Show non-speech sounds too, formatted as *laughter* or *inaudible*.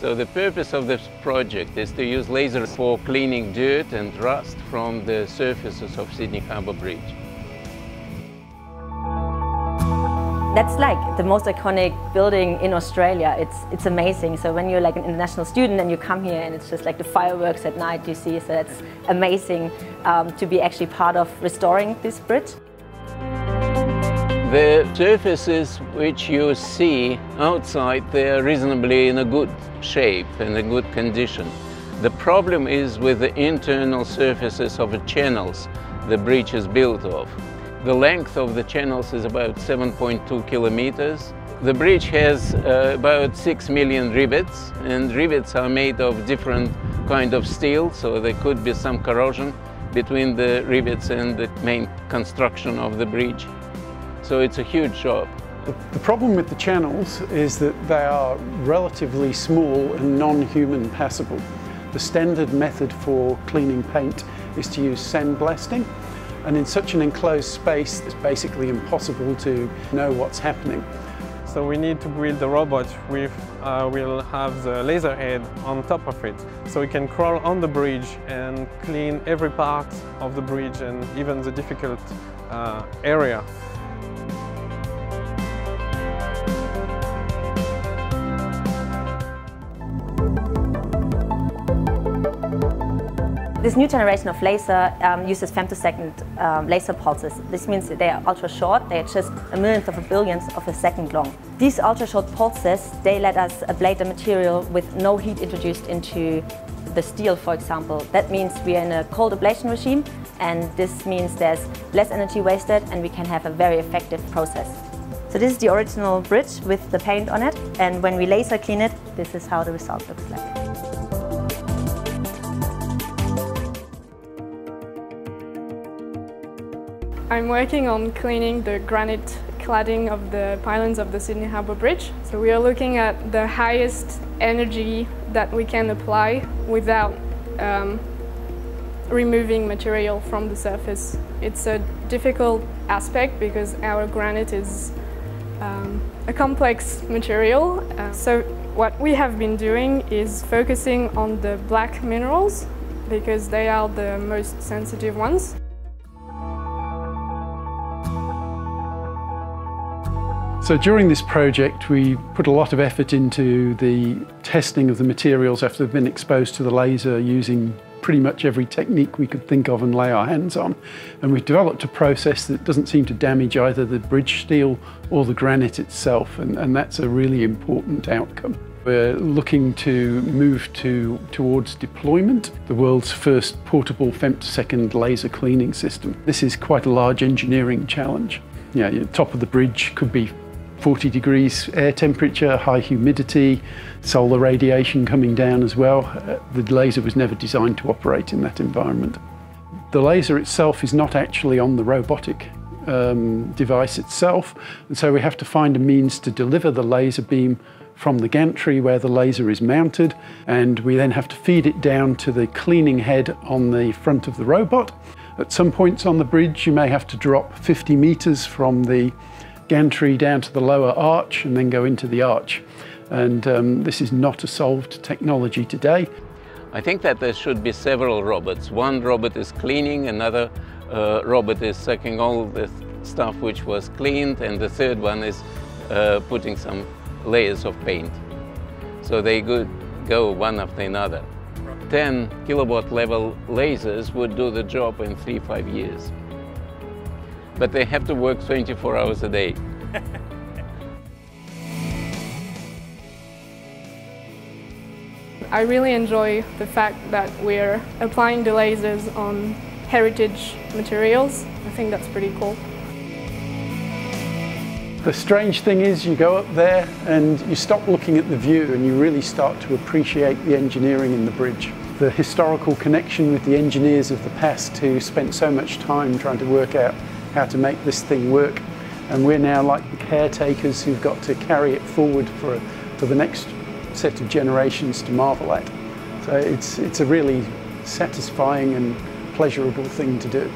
So the purpose of this project is to use lasers for cleaning dirt and rust from the surfaces of Sydney Harbour Bridge. That's like the most iconic building in Australia. It's, it's amazing. So when you're like an international student and you come here and it's just like the fireworks at night you see, so that's amazing um, to be actually part of restoring this bridge. The surfaces which you see outside, they are reasonably in a good shape and a good condition. The problem is with the internal surfaces of the channels the bridge is built of. The length of the channels is about 7.2 kilometers. The bridge has uh, about 6 million rivets and rivets are made of different kind of steel so there could be some corrosion between the rivets and the main construction of the bridge. So it's a huge job. The problem with the channels is that they are relatively small and non-human passable. The standard method for cleaning paint is to use sandblasting and in such an enclosed space, it's basically impossible to know what's happening. So we need to build the robot with, uh, we'll have the laser head on top of it. So we can crawl on the bridge and clean every part of the bridge and even the difficult uh, area. This new generation of laser um, uses femtosecond um, laser pulses. This means they are ultra short, they are just a millionth of a billionth of a second long. These ultra short pulses, they let us ablate the material with no heat introduced into the steel, for example. That means we are in a cold ablation regime and this means there's less energy wasted and we can have a very effective process. So this is the original bridge with the paint on it and when we laser clean it, this is how the result looks like. I'm working on cleaning the granite cladding of the pylons of the Sydney Harbour Bridge. So we are looking at the highest energy that we can apply without um, removing material from the surface. It's a difficult aspect because our granite is um, a complex material. Uh, so what we have been doing is focusing on the black minerals because they are the most sensitive ones. So during this project we put a lot of effort into the testing of the materials after they've been exposed to the laser using pretty much every technique we could think of and lay our hands on. And we've developed a process that doesn't seem to damage either the bridge steel or the granite itself and, and that's a really important outcome. We're looking to move to, towards deployment, the world's first portable femtosecond laser cleaning system. This is quite a large engineering challenge. Yeah, top of the bridge could be 40 degrees air temperature, high humidity, solar radiation coming down as well. Uh, the laser was never designed to operate in that environment. The laser itself is not actually on the robotic um, device itself, and so we have to find a means to deliver the laser beam from the gantry where the laser is mounted, and we then have to feed it down to the cleaning head on the front of the robot. At some points on the bridge, you may have to drop 50 meters from the gantry down to the lower arch and then go into the arch. And um, this is not a solved technology today. I think that there should be several robots. One robot is cleaning, another uh, robot is sucking all the stuff which was cleaned, and the third one is uh, putting some layers of paint. So they could go one after another. 10 kilowatt level lasers would do the job in three, five years but they have to work 24 hours a day. *laughs* I really enjoy the fact that we're applying the lasers on heritage materials. I think that's pretty cool. The strange thing is you go up there and you stop looking at the view and you really start to appreciate the engineering in the bridge. The historical connection with the engineers of the past who spent so much time trying to work out how to make this thing work. And we're now like the caretakers who've got to carry it forward for, for the next set of generations to marvel at. So it's, it's a really satisfying and pleasurable thing to do.